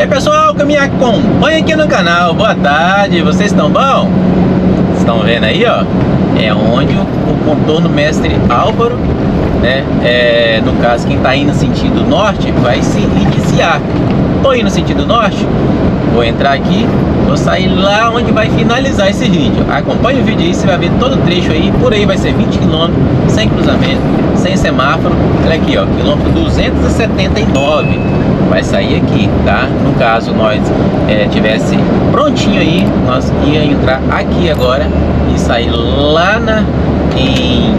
E aí pessoal que me acompanha aqui no canal, boa tarde, vocês estão bom? Estão vendo aí, ó? É onde o, o contorno mestre Álvaro, né? É, no caso, quem tá indo no sentido norte vai se iniciar. Tô indo no sentido norte, vou entrar aqui, vou sair lá onde vai finalizar esse vídeo. Acompanhe o vídeo aí, você vai ver todo o trecho aí, por aí vai ser 20 km, sem cruzamento, sem semáforo. Olha aqui, ó, quilômetro 279 vai sair aqui, tá? No caso nós é, tivesse prontinho aí, nós ia entrar aqui agora e sair lá na em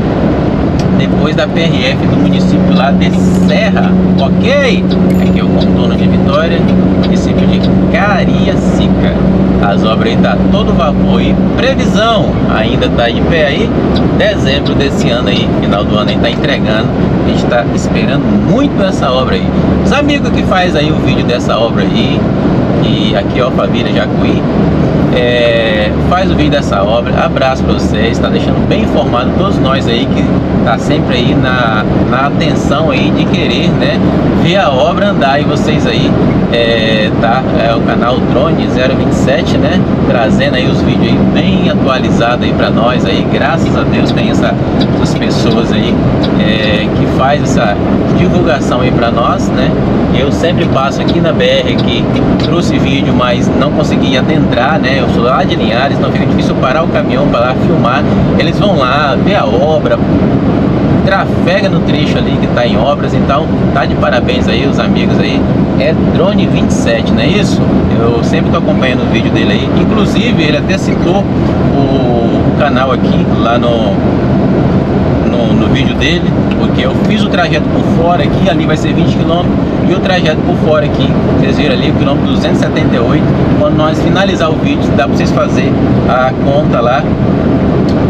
depois da PRF do município lá de Serra, ok? Aqui é o contorno de Vitória, município de Cariacica. As obras aí tá todo vapor e previsão ainda tá em pé aí, dezembro desse ano aí, final do ano aí tá entregando. A gente tá esperando muito essa obra aí. Os amigos que faz aí o vídeo dessa obra aí, e aqui ó, família Jacuí, é, faz o vídeo dessa obra. Abraço para vocês, está deixando bem informado todos nós aí que tá sempre aí na, na atenção aí de querer, né, ver a obra andar. E vocês aí, é, tá, é o canal Drone 027, né, trazendo aí os vídeos aí bem atualizados aí para nós aí, graças a Deus tem essa, essas pessoas aí é, que faz essa divulgação aí para nós, né, eu sempre passo aqui na BR aqui, trouxe vídeo, mas não consegui adentrar, né, eu sou lá de Linhares, não fica difícil parar o caminhão para lá filmar, eles vão lá ver a obra, trafega no trecho ali que está em obras, então tá de parabéns aí os amigos aí. É Drone 27, não é isso? Eu sempre estou acompanhando o vídeo dele aí. Inclusive ele até citou o, o canal aqui lá no, no, no, vídeo dele, porque eu fiz o trajeto por fora aqui, ali vai ser 20 km, e o trajeto por fora aqui, vocês viram ali, o quilômetro 278. Quando nós finalizar o vídeo, dá para vocês fazer a conta lá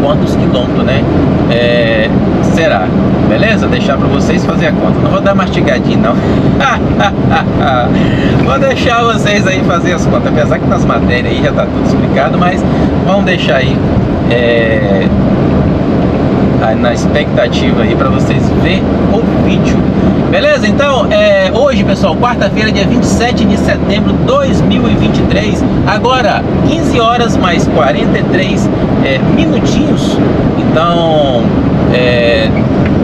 quantos quilômetros, né? É, será, beleza? Deixar para vocês fazer a conta. Não vou dar mastigadinho, não. vou deixar vocês aí fazer as contas, apesar que nas matérias aí já tá tudo explicado, mas vamos deixar aí é, na expectativa aí para vocês ver o vídeo. Beleza? Então, é, hoje, pessoal, quarta-feira, dia 27 de setembro de 2023. Agora, 15 horas mais 43 é, minutinhos. Então, é,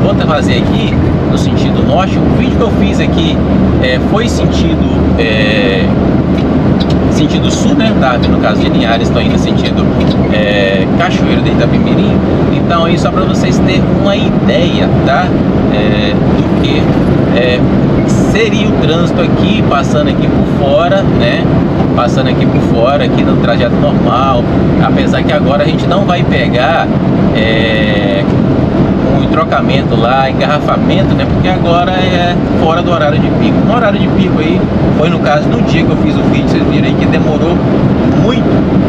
vou fazer aqui no sentido norte. O vídeo que eu fiz aqui é, foi sentido é, sentido sul, né? Tá, no caso de Linhares, estou indo sentido é, Cachoeiro de Itapemirim. Então, aí só para vocês terem uma ideia, tá? É, do que é, seria o trânsito aqui, passando aqui por fora, né? Passando aqui por fora, aqui no trajeto normal. Apesar que agora a gente não vai pegar um trocamento lá, engarrafamento, né? Porque agora é fora do horário de pico. No horário de pico aí, foi no caso no dia que eu fiz o vídeo, vocês viram aí que demorou muito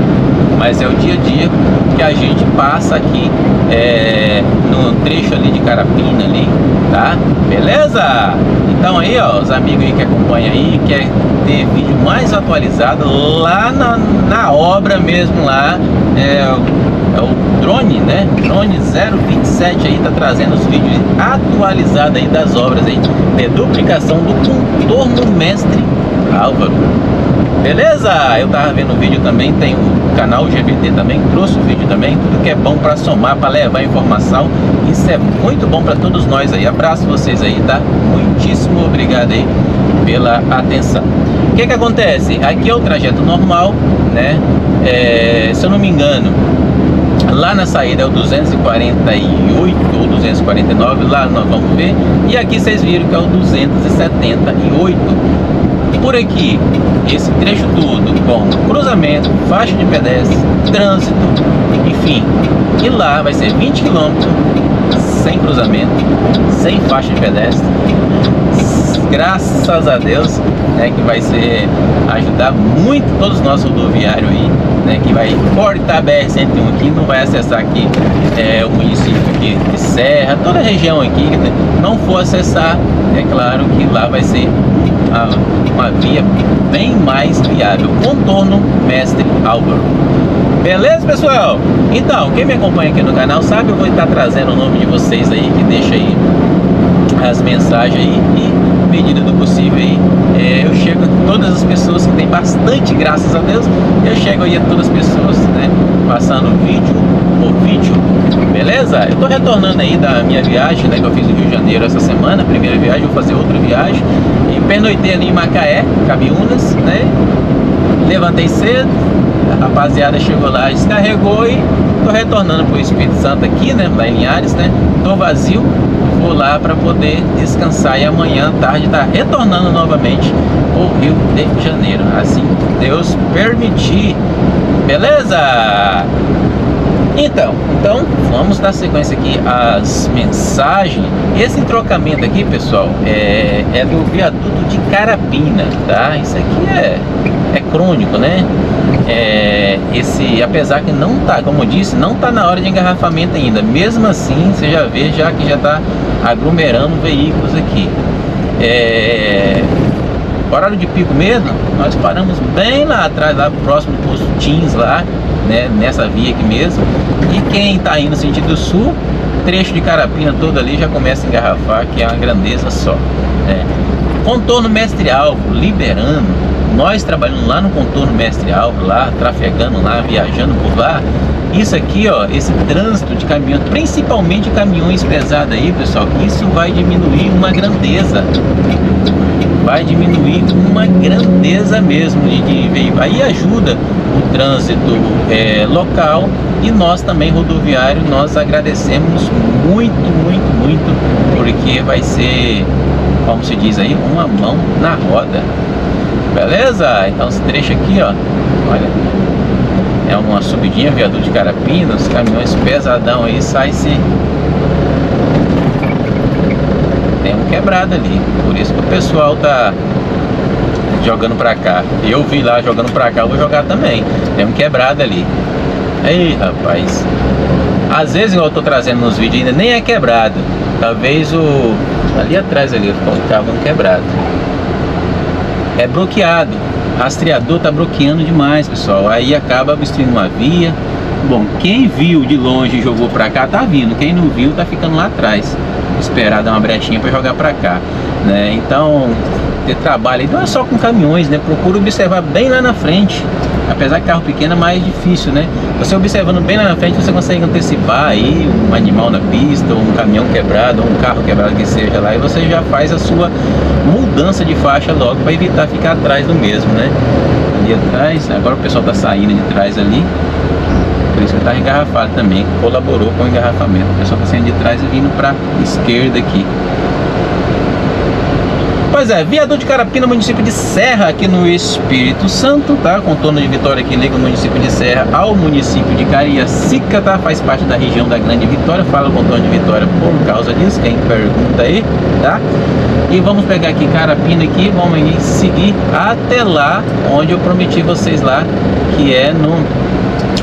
mas é o dia a dia que a gente passa aqui é, no trecho ali de Carapina ali, tá? Beleza? Então aí, ó, os amigos aí que acompanham aí, quer ter vídeo mais atualizado lá na, na obra mesmo lá, é, é o drone, né? Drone 027 aí tá trazendo os vídeos atualizados aí das obras aí de duplicação do contorno mestre Álvaro. Beleza? Eu tava vendo o vídeo também, tem o canal GBT também, trouxe o vídeo também, tudo que é bom para somar, para levar informação. Isso é muito bom para todos nós aí. Abraço vocês aí, tá? Muitíssimo obrigado aí pela atenção. O que que acontece? Aqui é o trajeto normal, né? É, se eu não me engano, lá na saída é o 248 ou 249, lá nós vamos ver. E aqui vocês viram que é o 278 por aqui esse trecho todo com cruzamento, faixa de pedestre, trânsito, enfim. E lá vai ser 20 km sem cruzamento, sem faixa de pedestre. Graças a Deus, né, que vai ser ajudar muito todos os nossos rodoviários aí, né, que vai cortar a BR-101 aqui, não vai acessar aqui é, o município aqui de Serra, toda a região aqui, não for acessar, é claro que lá vai ser uma via bem mais viável. Contorno Mestre Álvaro. Beleza, pessoal? Então, quem me acompanha aqui no canal sabe, eu vou estar trazendo o nome de vocês aí, que deixa aí as mensagens aí e medida do possível aí, é, eu chego a todas as pessoas que bastante, graças a Deus. Eu chego aí a todas as pessoas, né? Passando vídeo por vídeo, beleza? Eu tô retornando aí da minha viagem, né? Que eu fiz no Rio de Janeiro essa semana, primeira viagem, vou fazer outra viagem. E pernoitei ali em Macaé, Cabiúnas, né? Levantei cedo, a rapaziada chegou lá, descarregou e tô retornando pro Espírito Santo aqui, né? Lá em Linhares, né? Tô vazio, vou lá para poder descansar e amanhã tarde tá retornando novamente o Rio de Janeiro. Assim Deus permitir. Beleza? Então, então vamos dar sequência aqui às mensagens. Esse trocamento aqui, pessoal, é, é do viaduto de Carapina, tá? Isso aqui é, é crônico, né? É, esse, apesar que não tá, como eu disse, não tá na hora de engarrafamento ainda. Mesmo assim, você já vê já que já tá aglomerando veículos aqui. É, horário de pico mesmo, nós paramos bem lá atrás, lá próximo do posto Teams lá, né, nessa via aqui mesmo. E quem está indo no sentido sul, trecho de Carapina todo ali já começa a engarrafar, que é uma grandeza só. Né. Contorno Mestre Alvo, liberando, nós trabalhando lá no contorno Mestre Alvo, lá, trafegando lá, viajando por lá, isso aqui, ó, esse trânsito de caminhões, principalmente caminhões pesados aí, pessoal, isso vai diminuir uma grandeza. Vai diminuir uma grandeza mesmo de, de veículo. Aí ajuda o trânsito é, local e nós também, rodoviário, nós agradecemos muito, muito, muito, porque vai ser, como se diz aí, uma mão na roda. Beleza? Então esse trecho aqui, ó, olha, é uma subidinha, viaduto de Carapina, os caminhões pesadão aí sai se tem um quebrado ali, por isso que o pessoal tá jogando pra cá. Eu vi lá jogando pra cá, vou jogar também. Tem um quebrado ali. Ei, rapaz. Às vezes eu tô trazendo nos vídeos ainda nem é quebrado. Talvez o ali atrás ali estava um quebrado. É bloqueado rastreador tá bloqueando demais, pessoal. Aí acaba obstruindo uma via. Bom, quem viu de longe e jogou pra cá tá vindo. Quem não viu tá ficando lá atrás. Esperar dar uma brechinha para jogar pra cá, né? Então, ter trabalho não é só com caminhões, né? Procura observar bem lá na frente. Apesar que carro pequeno é mais difícil, né? Você observando bem na frente, você consegue antecipar aí um animal na pista, ou um caminhão quebrado, ou um carro quebrado que seja lá, e você já faz a sua mudança de faixa logo para evitar ficar atrás do mesmo, né? Ali atrás, agora o pessoal está saindo de trás ali, por isso que está engarrafado também, colaborou com o engarrafamento. O pessoal está saindo de trás e vindo para esquerda aqui. Pois é, viaduto de Carapina, município de Serra, aqui no Espírito Santo, tá? Contorno de Vitória que liga o município de Serra ao município de Cariacica, tá? Faz parte da região da Grande Vitória, fala contorno de Vitória por causa disso, quem pergunta aí, tá? E vamos pegar aqui Carapina aqui, vamos seguir até lá, onde eu prometi vocês lá, que é no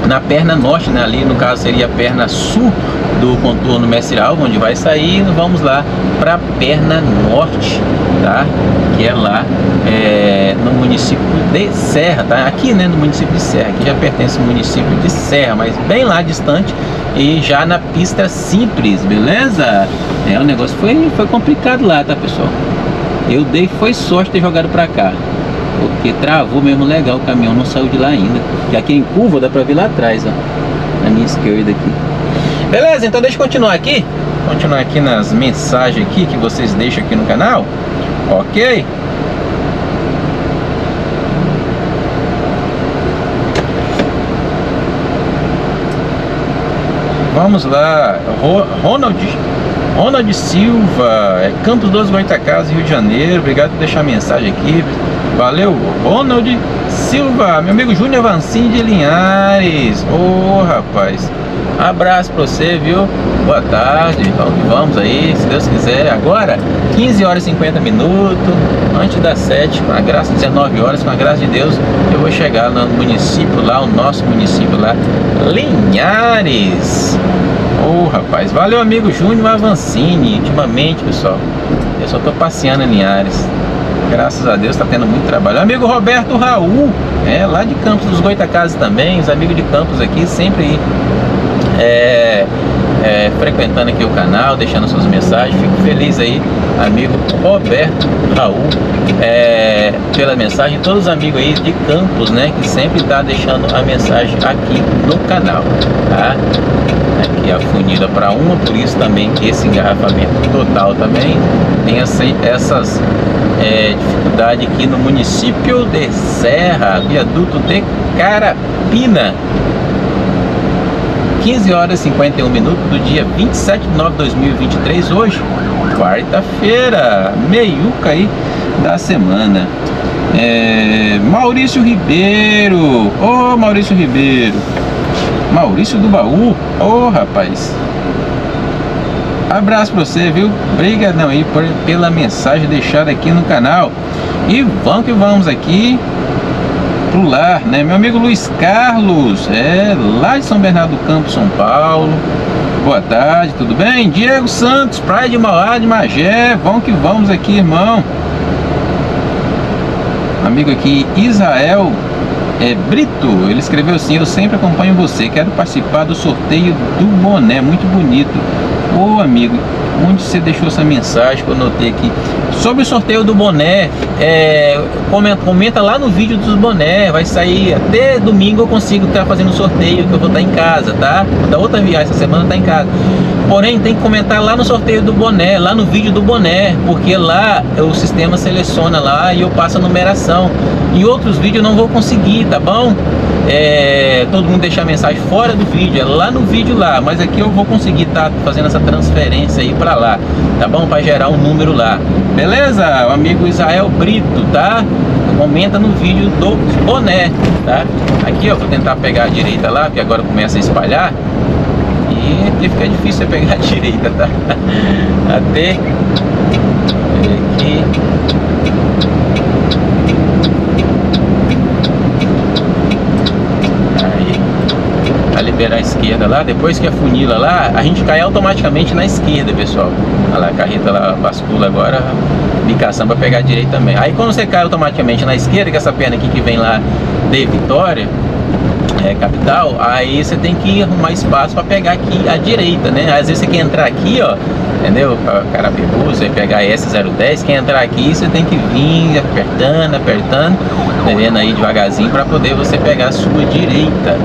na perna norte, né? ali no caso seria a perna sul do contorno Mestre Alvo, onde vai sair, vamos lá para a perna norte, tá? Que é lá é, no município de Serra, tá? Aqui, né, no município de Serra, que já pertence ao município de Serra, mas bem lá distante e já na pista simples, beleza? É, o negócio foi, foi complicado lá, tá, pessoal? Eu dei, foi sorte ter jogado para cá porque travou mesmo legal, o caminhão não saiu de lá ainda. E aqui em curva dá pra ver lá atrás, ó, na minha esquerda aqui. Beleza, então deixa eu continuar aqui, continuar aqui nas mensagens aqui que vocês deixam aqui no canal, ok? Vamos lá, Ronald Ronald Silva, é Campos dos Goitacazes, Rio de Janeiro. Obrigado por deixar a mensagem aqui. Valeu, Ronald Silva, meu amigo Júnior Vancini de Linhares. Ô, oh, rapaz. Abraço pra você, viu? Boa tarde. Vamos que vamos aí, se Deus quiser. Agora, 15 horas e 50 minutos, antes das 7, com a graça, 19 horas, com a graça de Deus, eu vou chegar no município lá, o nosso município lá, Linhares. Ô oh, rapaz, valeu amigo Júnior Avancini. Ultimamente, pessoal, eu só tô passeando em Linhares. Graças a Deus tá tendo muito trabalho. Amigo Roberto Raul, é lá de Campos dos Goitacazes também. Os amigos de Campos aqui sempre aí. É, é, frequentando aqui o canal, deixando suas mensagens. Fico feliz aí, amigo Roberto Raul, é, pela mensagem. Todos os amigos aí de Campos, né, que sempre tá deixando a mensagem aqui no canal, tá? Aqui a funila para uma, por isso também esse engarrafamento total também tem essa, essas é, dificuldade aqui no município de Serra, viaduto de Carapina. 15 horas e 51 minutos do dia 27 de nove de 2023, hoje, quarta-feira, meiuca aí da semana. É, Maurício Ribeiro, ô oh, Maurício Ribeiro, Maurício do Baú, ô oh, rapaz, abraço pra você, viu? Obrigadão aí por, pela mensagem deixada aqui no canal. E vamos que vamos aqui pro lar, né? Meu amigo Luiz Carlos, é lá de São Bernardo do Campo, São Paulo. Boa tarde, tudo bem? Diego Santos, Praia de Mauá de Magé, vamos que vamos aqui, irmão. Amigo aqui, Israel é, Brito, ele escreveu assim: Eu sempre acompanho você, quero participar do sorteio do boné, muito bonito. Ô amigo, onde você deixou essa mensagem que eu notei aqui? Sobre o sorteio do boné, é, comenta, comenta, lá no vídeo dos boné, vai sair até domingo eu consigo estar fazendo sorteio, que eu vou estar em casa, tá? Da outra viagem essa semana tá em casa. Porém, tem que comentar lá no sorteio do boné, lá no vídeo do boné, porque lá o sistema seleciona lá e eu passo a numeração. Em outros vídeos eu não vou conseguir, tá bom? É, todo mundo deixar mensagem fora do vídeo, é lá no vídeo lá, mas aqui eu vou conseguir estar tá fazendo essa transferência aí para lá, tá bom? Para gerar um número lá. Beleza? O amigo Israel Brito, tá? Comenta no vídeo do boné, tá? Aqui, ó, vou tentar pegar a direita lá, porque agora começa a espalhar. E fica difícil pegar a direita, tá? Até aqui liberar a esquerda lá, depois que a funila lá, a gente cai automaticamente na esquerda, pessoal. Olha lá, a carreta lá bascula agora, bicação para pegar a direita também. Aí quando você cai automaticamente na esquerda, que essa perna aqui que vem lá de Vitória, é, capital, aí você tem que arrumar espaço para pegar aqui a direita, né? Às vezes você quer entrar aqui, ó, entendeu? Carapibu, você pegar S010, quer entrar aqui, você tem que vir apertando, apertando, vendo aí devagarzinho para poder você pegar a sua direita.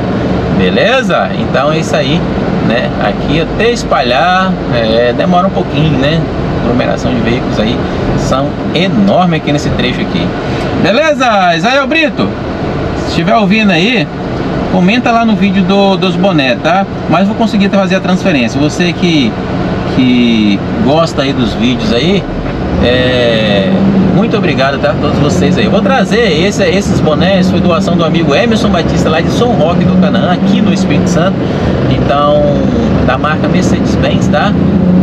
Beleza? Então é isso aí, né? Aqui até espalhar é, demora um pouquinho, né? Aglomeração de veículos aí são enormes aqui nesse trecho aqui. Beleza? Israel Brito, se estiver ouvindo aí, comenta lá no vídeo do, dos boné, tá? Mas vou conseguir fazer a transferência. Você que, que gosta aí dos vídeos aí, é, muito obrigado, tá? A todos vocês aí. vou trazer esse, esses bonés, foi doação do amigo Emerson Batista lá de São Roque do Canaã, aqui no Espírito Santo. Então, da marca Mercedes-Benz, tá?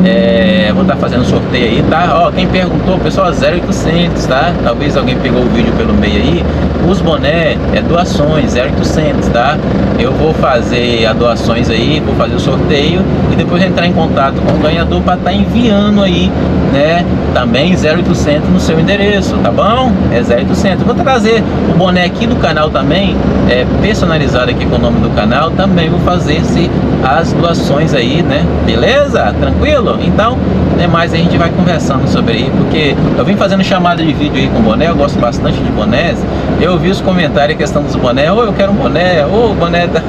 É, vou estar tá fazendo sorteio aí, tá? Ó, quem perguntou, pessoal, 0800, tá? Talvez alguém pegou o vídeo pelo meio aí. Os boné é doações, 0800, tá? Eu vou fazer as doações aí, vou fazer o sorteio e depois entrar em contato com o ganhador para estar tá enviando aí, né? Também 0800 no seu endereço, tá bom? É 0800. Vou trazer o boné aqui do canal também, é personalizado aqui com o nome do canal. Também vou fazer se as doações aí, né? Beleza? Tranquilo? Então, né, mais a gente vai conversando sobre aí, porque eu vim fazendo chamada de vídeo aí com boné, eu gosto bastante de bonés. Eu vi os comentários a questão dos boné, ou eu quero um boné, ou o boné da...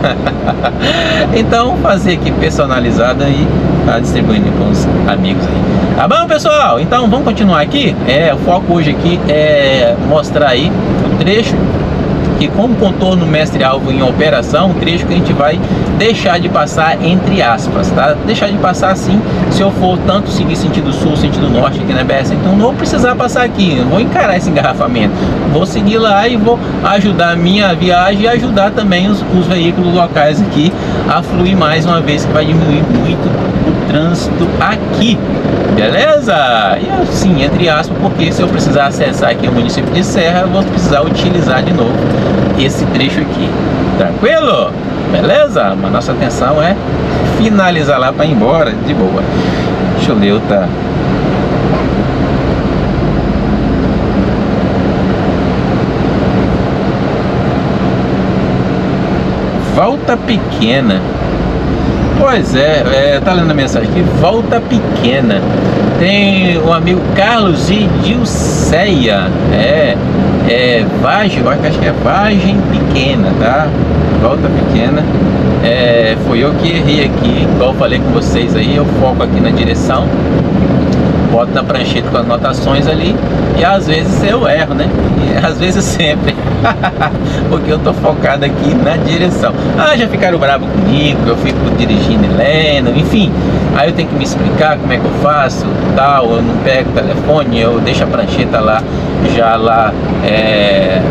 então, fazer aqui personalizado aí, tá distribuindo com os amigos aí. Tá bom, pessoal? Então, vamos continuar aqui. É, o foco hoje aqui é mostrar aí o trecho que com o contorno mestre-alvo em operação, trecho que a gente vai deixar de passar entre aspas, tá? Deixar de passar assim, se eu for tanto seguir sentido sul, sentido norte aqui na BS, então não vou precisar passar aqui, não vou encarar esse engarrafamento. Vou seguir lá e vou ajudar a minha viagem e ajudar também os, os veículos locais aqui a fluir mais uma vez que vai diminuir muito trânsito aqui. Beleza? E assim, entre aspas, porque se eu precisar acessar aqui o município de Serra, eu vou precisar utilizar de novo esse trecho aqui. Tranquilo? Beleza? Mas nossa atenção é finalizar lá para ir embora de boa. Deixa eu ler outra. Volta pequena. Pois é, é, tá lendo a mensagem aqui, volta pequena. Tem o amigo Carlos e Dilceia, é, é vagem, acho que é vagem pequena, tá? Volta pequena. É, foi eu que errei aqui, igual falei com vocês aí, eu foco aqui na direção boto na prancheta com as notações ali e às vezes eu erro, né? E às vezes sempre. Porque eu tô focado aqui na direção. Ah, já ficaram bravo comigo, eu fico dirigindo lendo, enfim. Aí eu tenho que me explicar como é que eu faço, tal, eu não pego o telefone, eu deixo a prancheta lá, já lá, é,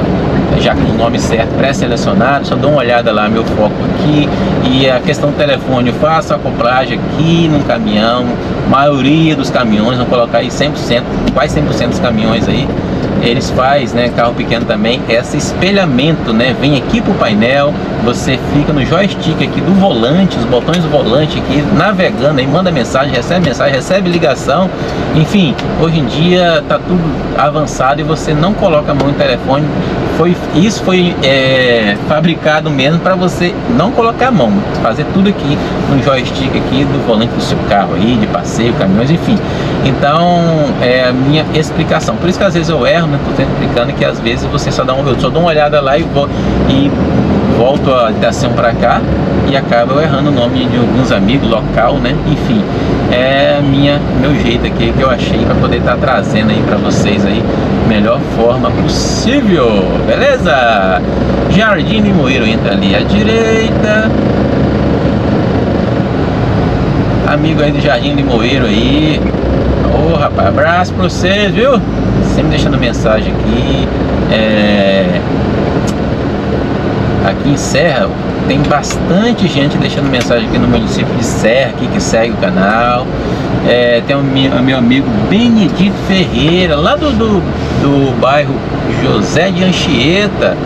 já com o nome certo pré-selecionado, só dou uma olhada lá, meu foco aqui, e a questão do telefone, eu faço a acoplagem aqui no caminhão, maioria dos caminhões, vou colocar aí 100%, quase 100% dos caminhões aí, eles faz, né, carro pequeno também, esse espelhamento, né, vem aqui pro painel, você fica no joystick aqui do volante, os botões do volante aqui, navegando aí, manda mensagem, recebe mensagem, recebe ligação, enfim, hoje em dia tá tudo avançado e você não coloca a mão no telefone, foi, isso foi é, fabricado mesmo para você não colocar a mão, fazer tudo aqui no joystick aqui do volante do seu carro aí, de passeio, caminhões, enfim. Então, é a minha explicação. Por isso que às vezes eu erro, né? Tô explicando que às vezes você só dá um, eu só dou uma olhada lá e, vou, e volto a estação para cá e acaba errando o nome de alguns amigos, local, né? Enfim, é minha meu jeito aqui que eu achei para poder estar tá trazendo aí para vocês aí melhor forma possível, beleza? Jardim de Moeiro entra ali à direita. Amigo aí do Jardim de Moeiro aí. Ô oh, rapaz, abraço pra vocês, viu? Sempre deixando mensagem aqui. É... Aqui em Serra tem bastante gente deixando mensagem aqui no município de Serra, aqui, que segue o canal. É, tem o meu, meu amigo Benedito Ferreira, lá do, do, do bairro José de Anchieta,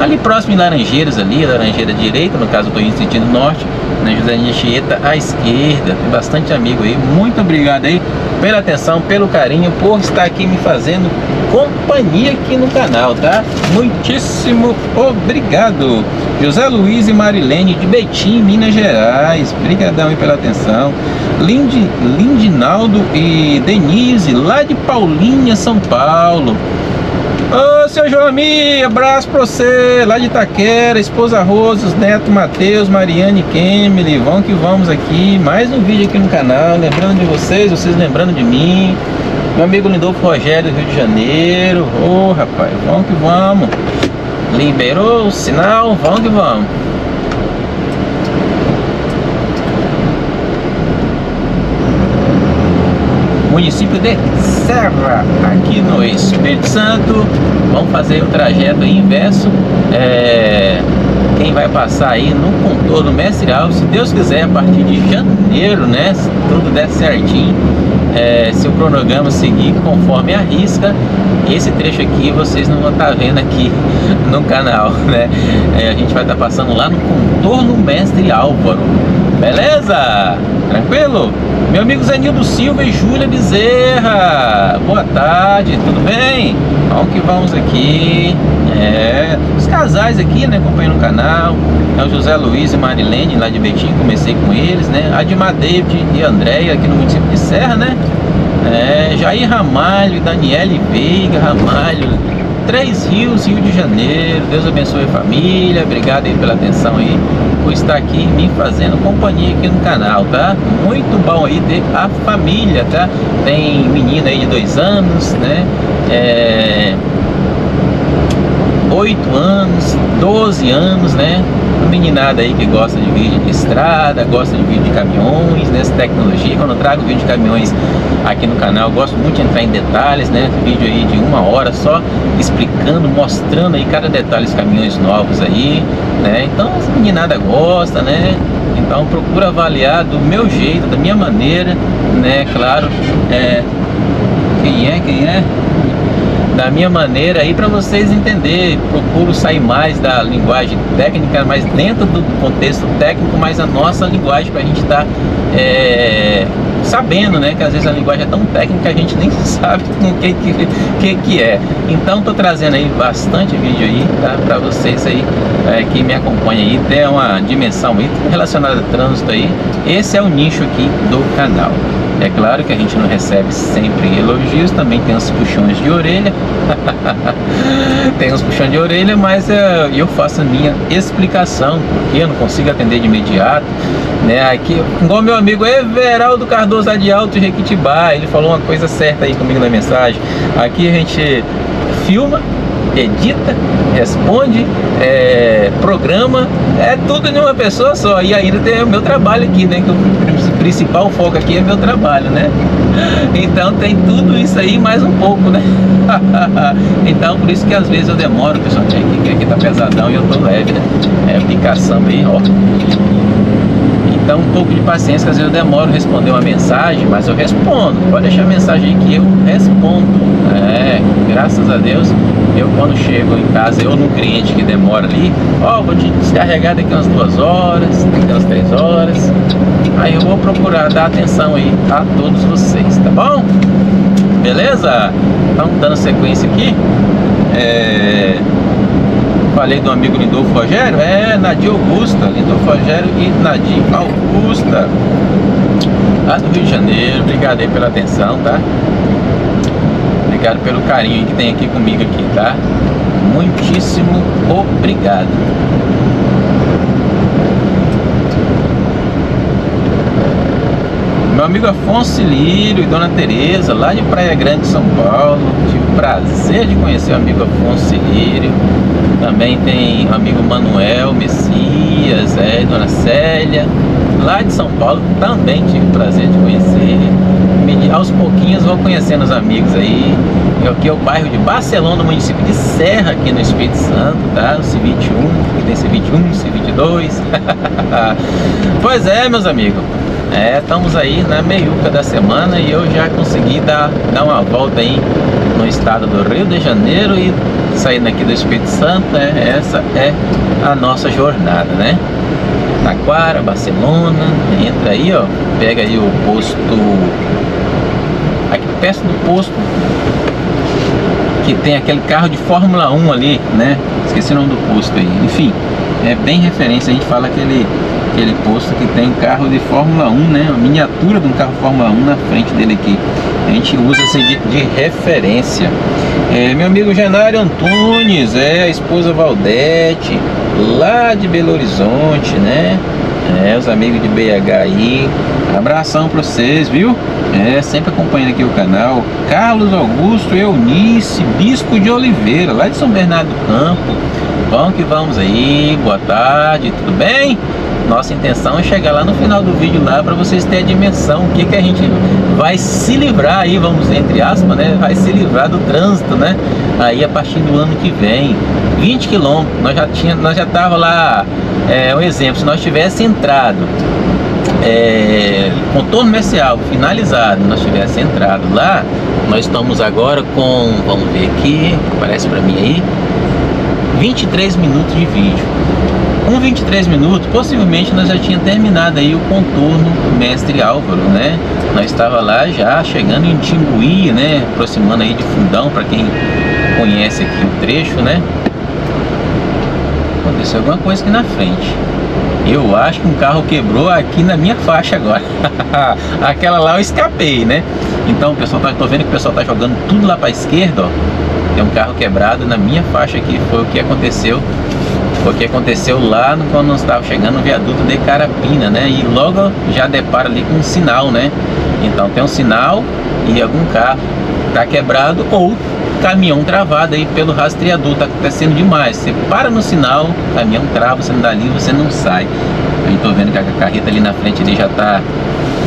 ali próximo em Laranjeiras, ali, Laranjeira direita, no caso eu estou indo sentido norte, na né, José Anchieta à esquerda. Tem bastante amigo aí. Muito obrigado aí pela atenção, pelo carinho, por estar aqui me fazendo companhia aqui no canal, tá? Muitíssimo obrigado. José Luiz e Marilene de Betim, Minas Gerais. Obrigadão aí pela atenção. Lind, Lindinaldo e Denise, lá de Paulinha, São Paulo. Ô, seu Joami, abraço pra você, lá de Itaquera, esposa Rosa, os netos Matheus, Mariane Kemily, vamos que vamos aqui, mais um vídeo aqui no canal, lembrando de vocês, vocês lembrando de mim, meu amigo Lindolfo Rogério do Rio de Janeiro, ô rapaz, vamos que vamos, liberou o sinal, vamos que vamos. Município de Serra, aqui no Espírito Santo. Vamos fazer o trajeto inverso. É, quem vai passar aí no contorno Mestre Alves, se Deus quiser, a partir de janeiro, né? Se tudo der certinho, é, se o cronograma seguir conforme a risca, esse trecho aqui vocês não vão estar tá vendo aqui no canal, né? É, a gente vai estar tá passando lá no contorno Mestre Álvaro, beleza? Tranquilo? Meu amigo Zenildo Silva e Júlia Bezerra, boa tarde, tudo bem? Vamos que vamos aqui. É, os casais aqui, né, acompanhando o canal. É o José Luiz e Marilene lá de Betim, comecei com eles, né? Admar David e Andréia aqui no município de Serra, né? É, Jair Ramalho, Daniele Veiga Ramalho, Três Rios, Rio de Janeiro. Deus abençoe a família. Obrigado aí pela atenção aí, por estar aqui me fazendo companhia aqui no canal, tá? Muito bom aí ter a família, tá? Tem menina aí de dois anos, né? É... 8 anos, 12 anos, né? Meninada aí que gosta de vídeo de estrada, gosta de vídeo de caminhões, nessa tecnologia. Quando eu trago vídeo de caminhões aqui no canal, gosto muito de entrar em detalhes, né? Vídeo aí de uma hora só explicando, mostrando aí cada detalhe dos caminhões novos aí, né? Então as meninada gosta, né? Então procura avaliar do meu jeito, da minha maneira, né? Claro, é... quem é, quem é? Da minha maneira aí para vocês entenderem. Procuro sair mais da linguagem técnica, mas dentro do contexto técnico, mas a nossa linguagem para a gente estar tá, é, sabendo, né? Que às vezes a linguagem é tão técnica que a gente nem sabe o que, que, que, que é. Então tô trazendo aí bastante vídeo aí, tá? Para vocês aí é, que me acompanham aí, ter uma dimensão aí relacionada a trânsito aí. Esse é o nicho aqui do canal. É claro que a gente não recebe sempre elogios, também tem uns puxões de orelha. tem uns puxões de orelha, mas é, eu faço a minha explicação, porque eu não consigo atender de imediato. Né? Aqui, igual meu amigo Everaldo Cardoso de Alto Jequitibá, ele falou uma coisa certa aí comigo na mensagem. Aqui a gente filma edita, responde, é, programa, é tudo em uma pessoa só. E ainda tem o meu trabalho aqui, né? Que o principal foco aqui é meu trabalho, né? Então tem tudo isso aí mais um pouco, né? então por isso que às vezes eu demoro, pessoal, aqui, aqui tá pesadão e eu tô leve, né? É aplicação aí, ó. Então um pouco de paciência, às vezes eu demoro responder uma mensagem, mas eu respondo. Pode deixar a mensagem aí que eu respondo. É, graças a Deus, eu quando chego em casa, eu no cliente que demora ali, ó, oh, vou te descarregar daqui umas duas horas, daqui umas três horas. Aí eu vou procurar dar atenção aí a todos vocês, tá bom? Beleza? Então dando sequência aqui. É falei do amigo Lindolfo Rogério? É, Nadir Augusta, Lindolfo Rogério e Nadir Augusta. Lá do Rio de Janeiro, obrigado aí pela atenção, tá? Obrigado pelo carinho que tem aqui comigo aqui, tá? Muitíssimo obrigado. Meu amigo Afonso Lírio e Dona Tereza, lá de Praia Grande, São Paulo. Tive o prazer de conhecer o amigo Afonso Lírio. Também tem o amigo Manuel Messias, é, Dona Célia, lá de São Paulo, também tive o prazer de conhecer. Aos pouquinhos vou conhecendo os amigos aí. Aqui é o bairro de Barcelona, município de Serra, aqui no Espírito Santo, tá? O C21, que tem C21, C22. pois é, meus amigos. É, estamos aí na meiuca da semana e eu já consegui dar, dar uma volta aí no estado do Rio de Janeiro e saindo aqui do Espírito Santo, né? essa é a nossa jornada, né? Taquara, Barcelona, entra aí, ó, pega aí o posto, aqui perto do posto, que tem aquele carro de Fórmula 1 ali, né? Esqueci o nome do posto aí, enfim, é bem referência, a gente fala aquele aquele posto que tem carro de Fórmula 1, né? A miniatura de um carro Fórmula 1 na frente dele aqui. A gente usa assim de, de referência. É, meu amigo Genário Antunes, é a esposa Valdete, lá de Belo Horizonte, né? É, os amigos de BH aí. Abração pra vocês, viu? É, sempre acompanhando aqui o canal. Carlos Augusto Eunice Bispo de Oliveira, lá de São Bernardo do Campo. Vamos que vamos aí. Boa tarde, tudo bem? Nossa intenção é chegar lá no final do vídeo lá para vocês terem a dimensão, o que, que a gente vai se livrar aí, vamos entre aspas, né? Vai se livrar do trânsito, né? Aí a partir do ano que vem, 20 quilômetros, nós já tinha, nós já tava lá, é, um exemplo, se nós tivesse entrado é, contorno mercial finalizado, nós tivesse entrado lá, nós estamos agora com, vamos ver aqui, aparece para mim aí, 23 minutos de vídeo. Com 23 minutos, possivelmente nós já tinha terminado aí o contorno Mestre Álvaro, né? Nós estava lá já chegando em Timbuí, né? Aproximando aí de Fundão, para quem conhece aqui o trecho, né? Aconteceu alguma coisa aqui na frente. Eu acho que um carro quebrou aqui na minha faixa agora. Aquela lá eu escapei, né? Então, pessoal, tá, tô vendo que o pessoal tá jogando tudo lá para esquerda, ó. Tem um carro quebrado na minha faixa aqui, foi o que aconteceu o que aconteceu lá quando nós estávamos chegando no viaduto de Carapina, né? E logo já depara ali com um sinal, né? Então tem um sinal e algum carro tá quebrado ou caminhão travado aí pelo rastreador, tá acontecendo demais. Você para no sinal, caminhão trava, você não dá ali, você não sai. Eu tô vendo que a carreta ali na frente ali já tá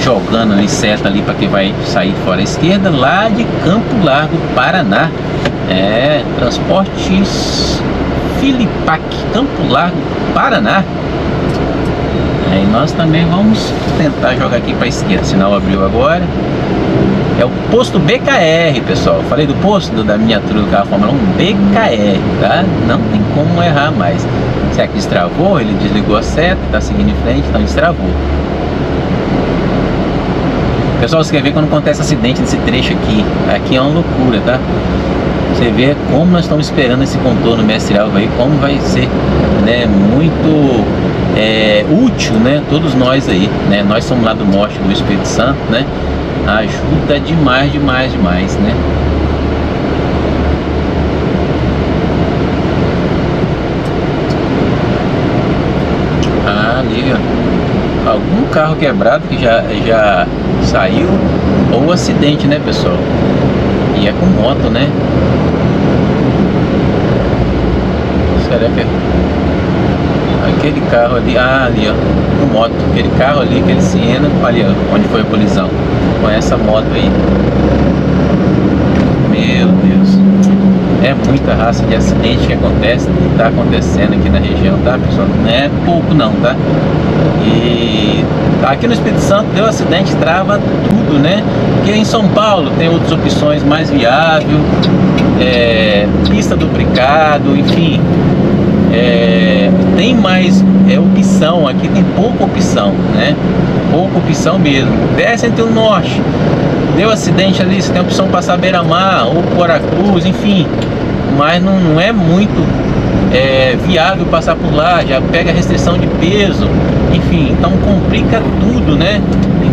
jogando ali seta ali para que vai sair fora à esquerda, lá de Campo Largo, Paraná. É, transportes Filipac, Campo Largo, Paraná. Aí nós também vamos tentar jogar aqui para a esquerda. Sinal abriu agora. É o posto BKR, pessoal. Falei do posto da miniatura do carro Fórmula 1, BKR, tá? Não tem como errar mais. Se aqui destravou, ele desligou a seta, tá seguindo em frente, então destravou. Pessoal, você quer ver quando acontece acidente nesse trecho aqui? Aqui é uma loucura, tá? Você vê como nós estamos esperando esse contorno mestre alvo aí, como vai ser né, muito é, útil, né? Todos nós aí, né? Nós somos lá do norte do Espírito Santo, né? Ajuda demais, demais, demais, né? Ah, ali, ó. Algum carro quebrado que já, já saiu ou acidente, né, pessoal? E é com moto, né? Será que é aquele carro ali? Ah, ali, ó, com moto. Aquele carro ali, aquele Siena, ali, ó, onde foi a colisão? Com essa moto aí. Meu Deus. É muita raça de acidente que acontece, que está acontecendo aqui na região, tá, pessoal? Não é pouco não, tá? E aqui no Espírito Santo deu acidente, trava tudo, né? Porque em São Paulo tem outras opções mais viável, é, pista duplicado, enfim. É, tem mais é, opção, aqui tem pouca opção, né? Pouca opção mesmo. Desce entre o norte, deu acidente ali, você tem opção passar beira-mar ou Cruz, enfim. Mas não, não é muito é, viável passar por lá, já pega restrição de peso, enfim, então complica tudo, né?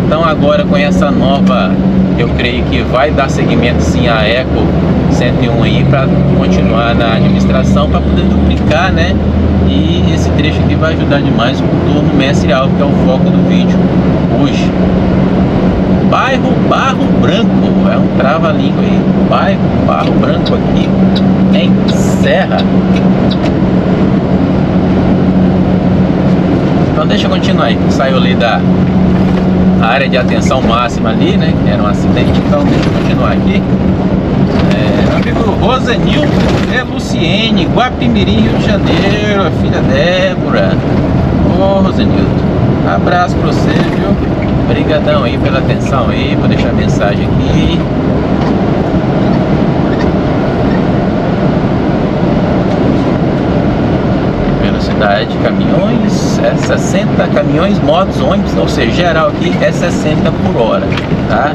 Então agora com essa nova, eu creio que vai dar seguimento sim à Eco 101 aí para continuar na administração para poder duplicar, né? E esse trecho aqui vai ajudar demais o contorno mestre alvo, que é o foco do vídeo hoje. Bairro Barro Branco, é um trava-língua aí. Bairro Barro Branco aqui em Serra. Então deixa eu continuar aí. Saiu ali da área de atenção máxima ali, né? Era um acidente, então deixa eu continuar aqui. É, amigo Rosenil é Luciene, Guapimirim, Rio de Janeiro, a filha Débora. Ô Rosenildo, abraço pra você, viu? Obrigadão aí pela atenção aí, por deixar a mensagem aqui. Velocidade, caminhões, é 60 caminhões, motos, ônibus, ou seja, geral aqui é 60 por hora, tá?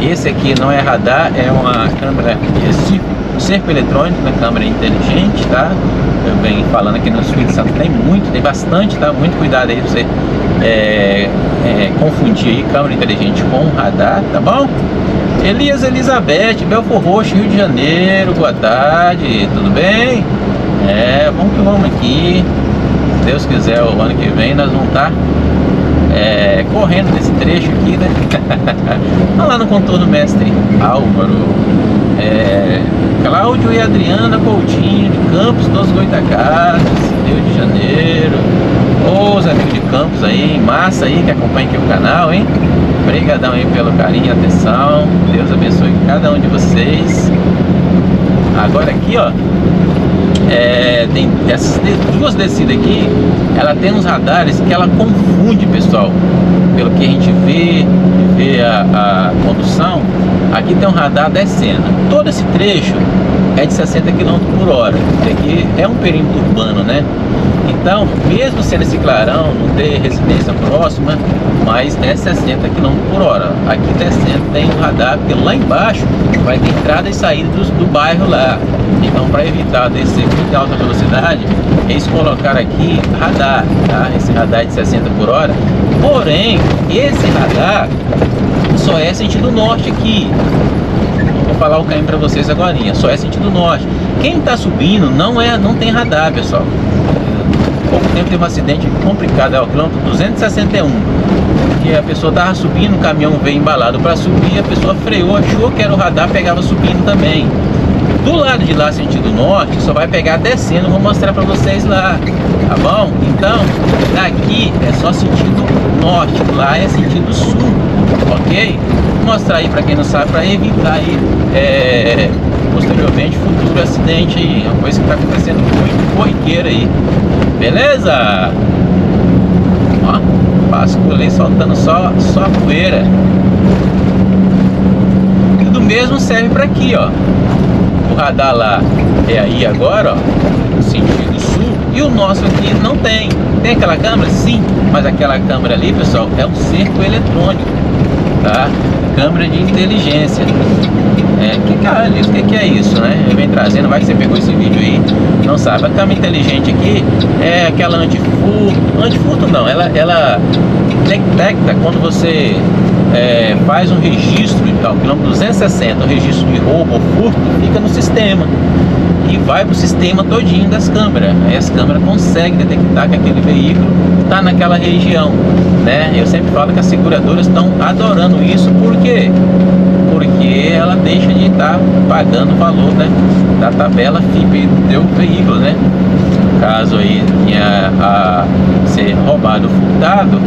Esse aqui não é radar, é uma câmera de cerco, cerco eletrônico, uma câmera inteligente, tá? Eu venho falando aqui no Espírito Santo, tem muito, tem bastante, tá? Muito cuidado aí pra você é, é, confundir câmera inteligente com radar, tá bom? Elias Elizabeth, Belfor Roxo, Rio de Janeiro, boa tarde, tudo bem? É, vamos que vamos aqui. Deus quiser, o ano que vem nós vamos estar tá, é, correndo nesse trecho aqui, né? Lá no contorno mestre Álvaro, é, Cláudio e Adriana Coutinho, de Campos dos Goitacazes, Rio de Janeiro. Ô, os amigos de Campos aí, massa aí que acompanha aqui o canal, hein? Obrigadão aí pelo carinho e atenção. Deus abençoe cada um de vocês. Agora aqui, ó, é, tem essas duas descidas aqui, ela tem uns radares que ela confunde, pessoal. Pelo que a gente vê, vê a, a condução, aqui tem um radar descendo. Todo esse trecho é de 60 km por hora. Aqui é um perímetro urbano, né? Então, mesmo sendo esse clarão, não ter residência próxima, mas é 60 km por hora. Aqui descendo tem um radar, porque lá embaixo vai ter entrada e saída do, do bairro lá. Então, para evitar descer muito alta velocidade, eles colocaram aqui radar, tá? Esse radar de 60 por hora. Porém, esse radar só é sentido norte aqui. Vou falar o caminho para vocês agora. Só é sentido norte. Quem está subindo não é, não tem radar, pessoal pouco tempo teve um acidente complicado, é o quilômetro 261. Que a pessoa tava subindo, o caminhão veio embalado para subir, a pessoa freou, achou que era o radar, pegava subindo também. Do lado de lá, sentido norte, só vai pegar descendo, vou mostrar para vocês lá, tá bom? Então, daqui é só sentido norte, lá é sentido sul, ok? Vou mostrar aí para quem não sabe, para evitar aí, é, posteriormente, futuro acidente aí, uma coisa que está acontecendo muito corriqueira aí, beleza? Ó, basculei soltando só, só poeira. mesmo serve para aqui, ó. Radar lá é aí agora, ó, sentido sul, e o nosso aqui não tem. Tem aquela câmera? Sim, mas aquela câmera ali, pessoal, é um cerco eletrônico, tá? Câmera de inteligência. É, que cara, o que, que é isso, né? Eu venho trazendo, vai que você pegou esse vídeo aí, não sabe. A câmera inteligente aqui é aquela antifurto, antifurto não, ela, ela detecta quando você é, faz um registro, então, quilômetro 260, um registro de roubo ou furto, fica no sistema e vai para o sistema todinho das câmeras. Aí as câmeras conseguem detectar que aquele veículo está naquela região, né? Eu sempre falo que as seguradoras estão adorando isso, por quê? Porque ela deixa de estar tá pagando o valor, né? Da tabela FIP do veículo, né? Caso aí tinha a ser roubado ou furtado,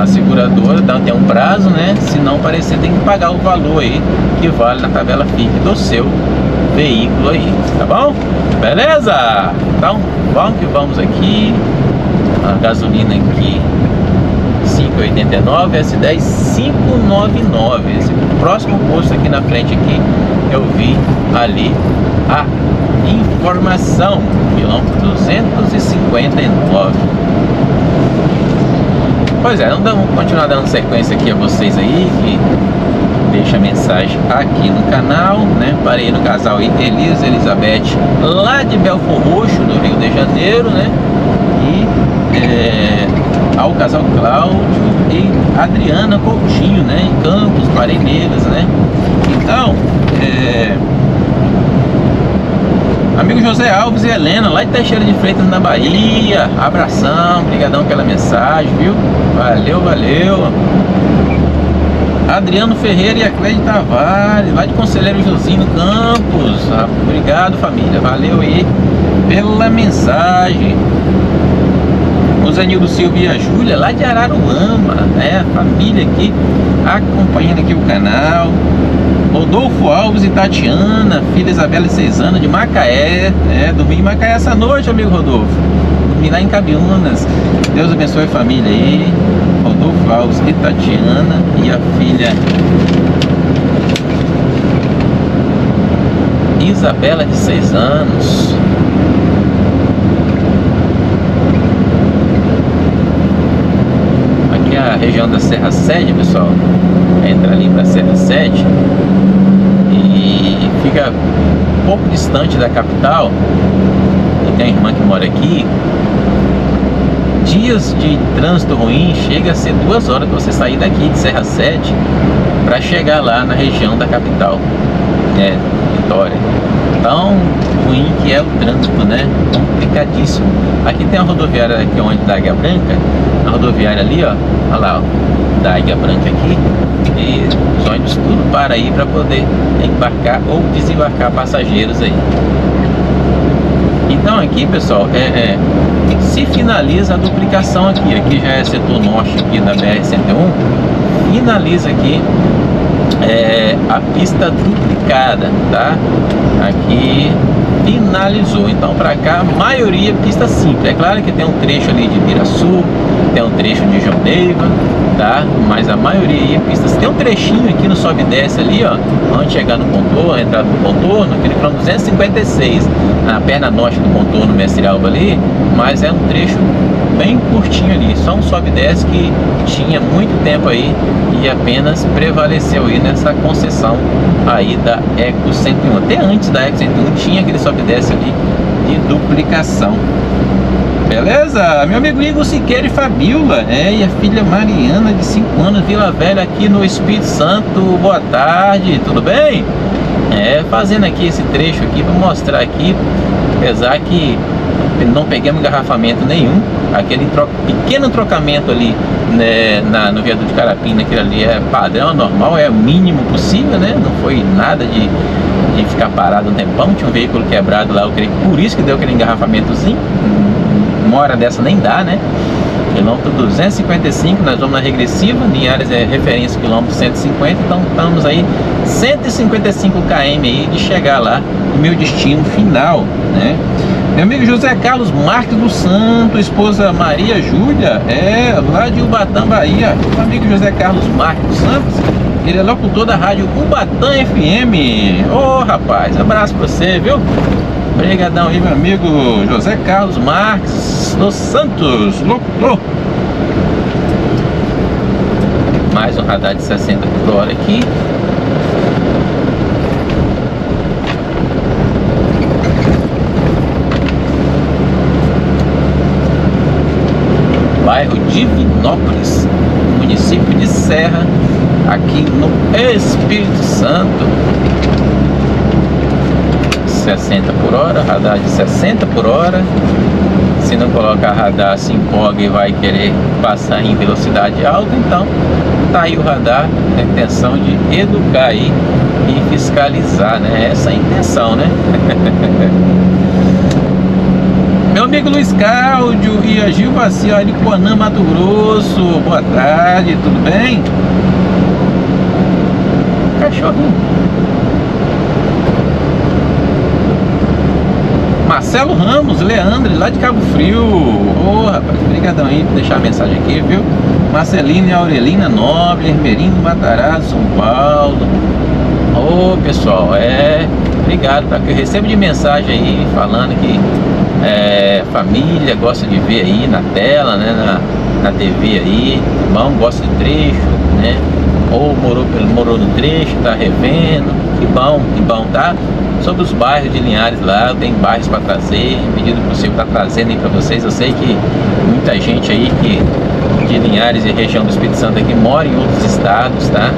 a seguradora dá, tem um prazo, né? Se não parecer, tem que pagar o valor aí que vale na tabela FIP do seu veículo aí, tá bom? Beleza? Então, vamos que vamos aqui. A gasolina aqui 5,89, S10 5,99. Esse próximo posto aqui na frente aqui, eu vi ali a informação, quilômetro 259. Pois é, vamos continuar dando sequência aqui a vocês aí, que deixa mensagem aqui no canal, né? Parei no casal Elisa Elizabeth, lá de Belfor Roxo, no Rio de Janeiro, né? E é, ao casal Cláudio e Adriana Coutinho, né? Em Campos, Pareneiras, né? Então, é, Amigo José Alves e Helena, lá de Teixeira de Freitas, na Bahia. Abração, brigadão pela mensagem, viu? Valeu, valeu. Adriano Ferreira e a Cleide Tavares, lá de Conselheiro Josino Campos. Ah, obrigado, família. Valeu aí pela mensagem. O Zenildo Silva e a Júlia, lá de Araruama, né? Família aqui acompanhando aqui o canal. Rodolfo Alves e Tatiana, filha Isabela e anos de Macaé. É, dormi em Macaé essa noite, amigo Rodolfo. Dormi lá em Cabiunas. Deus abençoe a família aí. Rodolfo Alves e Tatiana e a filha Isabela de 6 anos. Aqui é a região da Serra Sede, pessoal. Entra ali para Serra Sede e fica pouco distante da capital. Tem a irmã que mora aqui dias de trânsito ruim chega a ser duas horas para você sair daqui de Serra 7 para chegar lá na região da capital, né, Vitória. Tão ruim que é o trânsito, né? Complicadíssimo. Aqui tem a rodoviária aqui onde da Águia Branca, a rodoviária ali, ó, olha lá, ó, da Águia Branca aqui, e para aí para poder embarcar ou desembarcar passageiros aí. Então aqui, pessoal, é, é, se finaliza a duplicação aqui. Aqui já é setor norte aqui da BR-101. Finaliza aqui é, a pista duplicada, tá? Aqui finalizou. Então para cá, maioria pista simples. É claro que tem um trecho ali de Piraçu, tem um trecho de João Neiva, tá? Mas a maioria aí é pistas. Tem um trechinho aqui no sobe e desce ali, ó, antes de chegar no contorno, entrar no contorno, aquele quilômetro 256, na perna norte do contorno Mestre Alba ali, mas é um trecho bem curtinho ali, só um sobe e desce que tinha muito tempo aí e apenas prevaleceu aí nessa concessão aí da Eco 101. Até antes da Eco 101 tinha aquele sobe e desce ali de duplicação. Beleza? Meu amigo Igor Siqueira e Fabiola, é, e a filha Mariana de 5 anos, Vila Velha, aqui no Espírito Santo. Boa tarde, tudo bem? É, fazendo aqui esse trecho aqui para mostrar aqui, apesar que não peguemos engarrafamento nenhum, aquele troca, pequeno trocamento ali né, na, no viaduto de Carapina, aquele ali é padrão, normal, é o mínimo possível, né? Não foi nada de, de ficar parado um tempão, tinha um veículo quebrado lá, eu creio por isso que deu aquele engarrafamentozinho uma hora dessa nem dá, né? Quilômetro 255, nós vamos na regressiva, Linhares é referência quilômetro 150, então estamos aí 155 km aí de chegar lá meu destino final, né? Meu amigo José Carlos Marques do Santo, esposa Maria Júlia, é lá de Ubatã, Bahia. Meu amigo José Carlos Marques dos Santos, ele é locutor da rádio Ubatã FM. Ô oh, rapaz, abraço pra você, viu? Obrigadão aí, meu amigo José Carlos Marques dos Santos, locutor. Mais um radar de 60 por hora aqui. bairro Divinópolis, município de Serra, aqui no Espírito Santo. 60 por hora, radar de 60 por hora. Se não colocar radar, se empolga e vai querer passar em velocidade alta, então tá aí o radar, a intenção de educar aí e fiscalizar, né? Essa é a intenção, né? Meu amigo Luiz Cláudio e a Gil Vacioli de Coanã, Mato Grosso. Boa tarde, tudo bem? Cachorrinho. Marcelo Ramos, Leandro, lá de Cabo Frio. Ô oh, rapaz, obrigadão aí por deixar a mensagem aqui, viu? Marcelina e Aurelina Nobre, Hermerino Matarazzo, São Paulo. Ô oh, pessoal, é. Obrigado, tá? Eu recebo de mensagem aí falando que é, família gosta de ver aí na tela, né, na, na TV aí, irmão gosta de trecho, né, ou morou, morou no trecho, tá revendo, que bom, que bom, tá? Sobre os bairros de Linhares lá, tem bairros para trazer, medida possível tá trazendo aí para vocês, eu sei que muita gente aí que de Linhares e região do Espírito Santo aqui mora em outros estados, tá?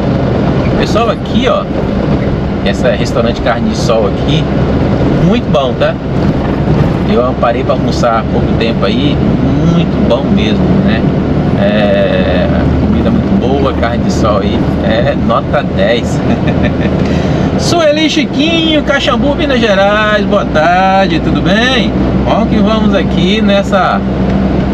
Pessoal aqui, ó, esse restaurante Carne de Sol aqui, muito bom, tá? Eu parei para almoçar há pouco tempo aí, muito bom mesmo, né? É, comida muito boa, carne de sol aí, é nota 10. Sueli Chiquinho, Caxambu, Minas Gerais, boa tarde, tudo bem? Bom que vamos aqui nessa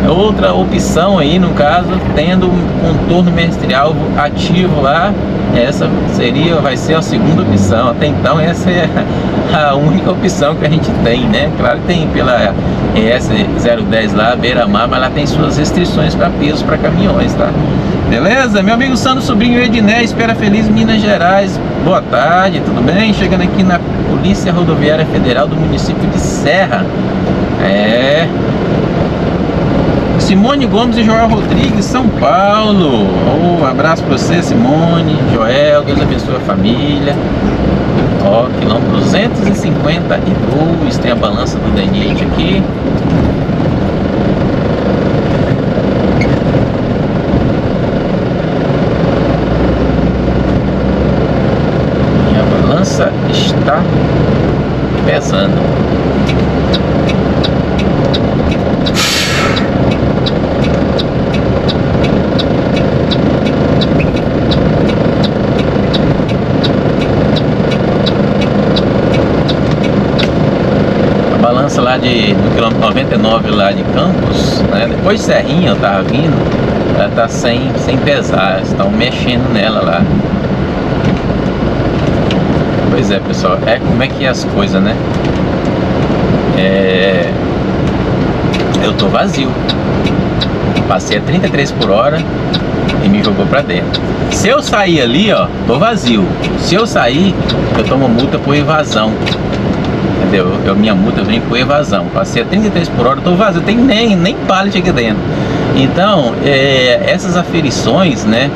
outra opção aí, no caso, tendo um contorno mestrial ativo lá, essa seria, vai ser a segunda opção. Até então essa é a única opção que a gente tem, né? Claro tem pela ES010 lá, beira-mar, mas ela tem suas restrições para peso para caminhões, tá? Beleza? Meu amigo Sandro Sobrinho Edné, Espera Feliz, Minas Gerais. Boa tarde, tudo bem? Chegando aqui na Polícia Rodoviária Federal do município de Serra. É, Simone Gomes e Joel Rodrigues, São Paulo. Oh, um abraço para você, Simone, Joel, Deus abençoe a família. Ó, oh, quilômetro 252, tem a balança do Denite aqui. E a balança está pesando. lá de, do quilômetro 99 lá de Campos, né? Depois de Serrinha eu tava vindo, ela tá sem, sem pesar, estão mexendo nela lá. Pois é, pessoal, é como é que é as coisas, né? É... Eu tô vazio. Passei a 33 por hora e me jogou pra dentro. Se eu sair ali, ó, tô vazio. Se eu sair, eu tomo multa por evasão entendeu? Eu, minha multa vem por evasão. Passei a 33 por hora, tô vazio, tem nem, nem pallet aqui dentro. Então, é, essas aferições, né,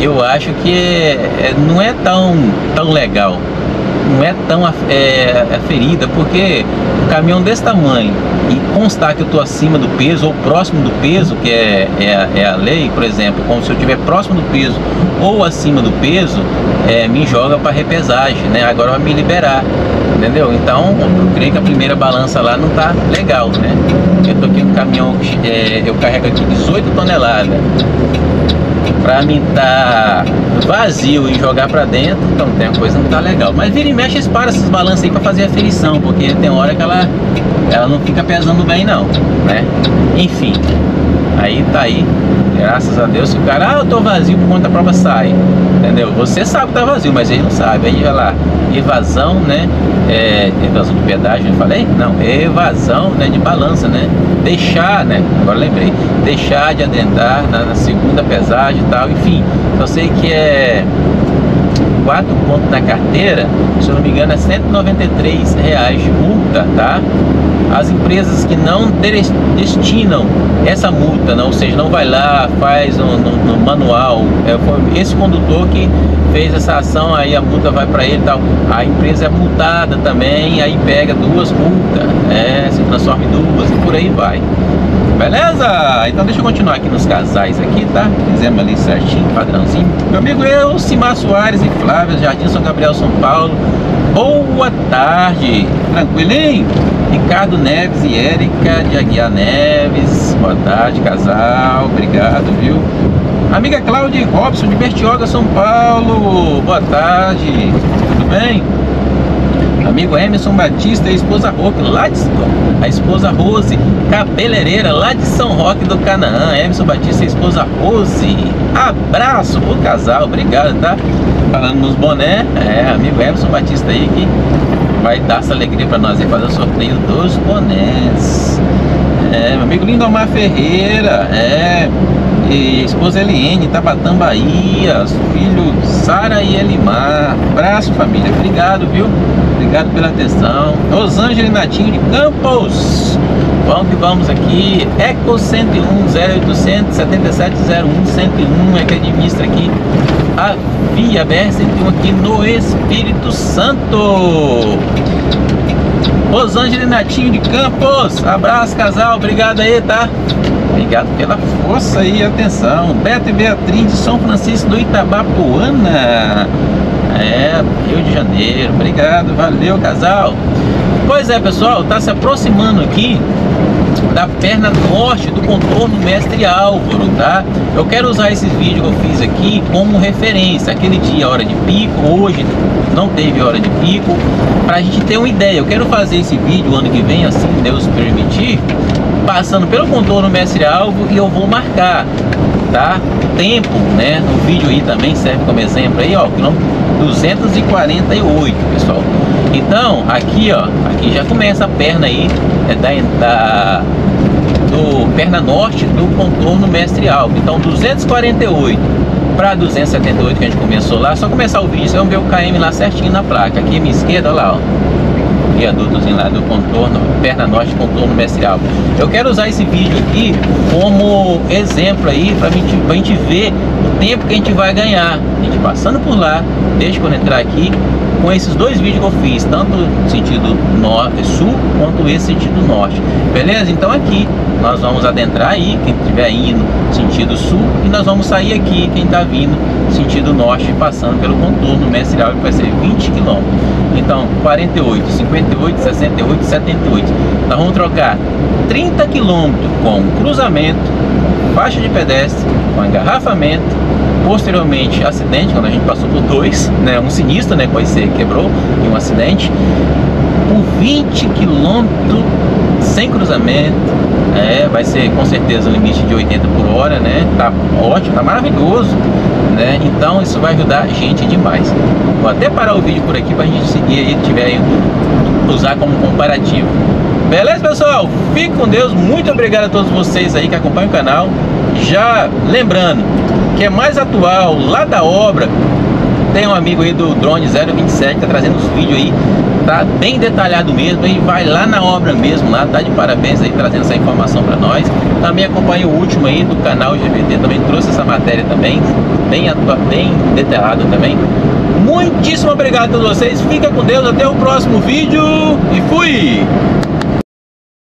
eu acho que é, é, não é tão, tão legal, não é tão é, aferida, porque um caminhão desse tamanho e constar que eu estou acima do peso ou próximo do peso, que é, é, a, é a lei, por exemplo, como se eu estiver próximo do peso ou acima do peso, é, me joga para repesagem, né? Agora vai me liberar entendeu? Então, eu creio que a primeira balança lá não tá legal, né? Eu tô aqui no caminhão, é, eu carrego aqui 18 toneladas. Pra mim tá vazio e jogar pra dentro, então tem uma coisa que não tá legal. Mas vira e mexe, eles param essas balanças aí pra fazer aferição, porque tem hora que ela, ela não fica pesando bem não, né? Enfim, aí tá aí Graças a Deus, se o cara, ah, eu tô vazio por conta prova sai. Entendeu? Você sabe que tá vazio, mas ele não sabe. Aí vai lá, evasão, né? É, evasão de pedágio, eu falei? Não, evasão né, de balança, né? Deixar, né? Agora lembrei, deixar de adentrar na, na segunda pesagem e tal, enfim. Eu sei que é quatro pontos na carteira, se eu não me engano, é 193 reais de multa, tá? As empresas que não destinam essa multa, não, ou seja, não vai lá, faz no, no, no manual, é, foi esse condutor que fez essa ação, aí a multa vai para ele tal. A empresa é multada também, aí pega duas multas, é, se transforma em duas e por aí vai. Beleza? Então deixa eu continuar aqui nos casais aqui, tá? Fizemos ali certinho, padrãozinho. Meu amigo eu, Simar Soares e Flávia, Jardim São Gabriel, São Paulo. Boa tarde, tranquilinho? Ricardo Neves e Érica de Aguiar Neves. Boa tarde, casal. Obrigado, viu? Amiga Cláudia Robson de Bertioga, São Paulo. Boa tarde. Tudo bem? amigo Emerson Batista e esposa Roque, lá de a esposa Rose, cabeleireira lá de São Roque do Canaã. Emerson Batista e esposa Rose. Abraço pro casal, obrigado, tá? Falando nos boné, é, amigo Emerson Batista aí que vai dar essa alegria para nós e fazer o sorteio dos bonés. É, meu amigo Lindomar Ferreira, é, e esposa Eliene, Tabatã, Bahia, filho Sara e Elimar. Abraço, família. Obrigado, viu? Obrigado pela atenção. Rosângela Natinho de Campos. Vamos que vamos aqui. Eco 101 0800 7701 101 é que administra aqui a Via BR-101 aqui no Espírito Santo. Rosângela Natinho de Campos. Abraço, casal. Obrigado aí, tá? Obrigado pela força e atenção. Beto e Beatriz de São Francisco do Itabapuana. É, Rio de Janeiro. Obrigado, valeu, casal. Pois é, pessoal, tá se aproximando aqui da perna norte do contorno Mestre Álvaro, tá? Eu quero usar esses vídeos que eu fiz aqui como referência. Aquele dia, hora de pico, hoje não teve hora de pico, pra gente ter uma ideia. Eu quero fazer esse vídeo ano que vem, assim Deus permitir, passando pelo contorno mestre alvo e eu vou marcar, tá? Tempo, né? No vídeo aí também serve como exemplo aí, ó, quilômetro 248, pessoal. Então, aqui, ó, aqui já começa a perna aí é da, da do perna norte do contorno mestre alvo. Então, 248 para 278 que a gente começou lá, só começar o vídeo, vocês vão ver o KM lá certinho na placa. Aqui à minha esquerda, olha lá, ó viadutozinho lá do contorno, perna norte, contorno mestral. Eu quero usar esse vídeo aqui como exemplo aí para gente, a gente ver o tempo que a gente vai ganhar. A gente passando por lá, desde quando entrar aqui, com esses dois vídeos que eu fiz, tanto sentido norte, sul quanto esse sentido norte. Beleza? Então aqui nós vamos adentrar aí, quem estiver indo sentido sul, e nós vamos sair aqui, quem está vindo sentido norte, passando pelo contorno mestral, que vai ser 20 km. Então, 48, 58, 68, 78. Nós vamos trocar 30 km com cruzamento, faixa de pedestre, com engarrafamento, posteriormente acidente, quando a gente passou por dois, né, um sinistro, né, pois ser quebrou e um acidente, por 20 km sem cruzamento, é, vai ser com certeza o limite de 80 por hora, né, tá ótimo, tá maravilhoso, né, então isso vai ajudar gente demais. Vou até parar o vídeo por aqui para a gente seguir aí, tiver aí, usar como comparativo. Beleza, pessoal? Fique com Deus. Muito obrigado a todos vocês aí que acompanham o canal. Já lembrando, que é mais atual, lá da obra, tem um amigo aí do Drone 027 que tá trazendo os vídeos aí, tá bem detalhado mesmo, e vai lá na obra mesmo, lá, tá de parabéns aí, trazendo essa informação para nós. Também acompanha o último aí do canal GVT, também trouxe essa matéria também, bem, bem detalhado também. Muitíssimo obrigado a todos vocês, fica com Deus, até o próximo vídeo e fui!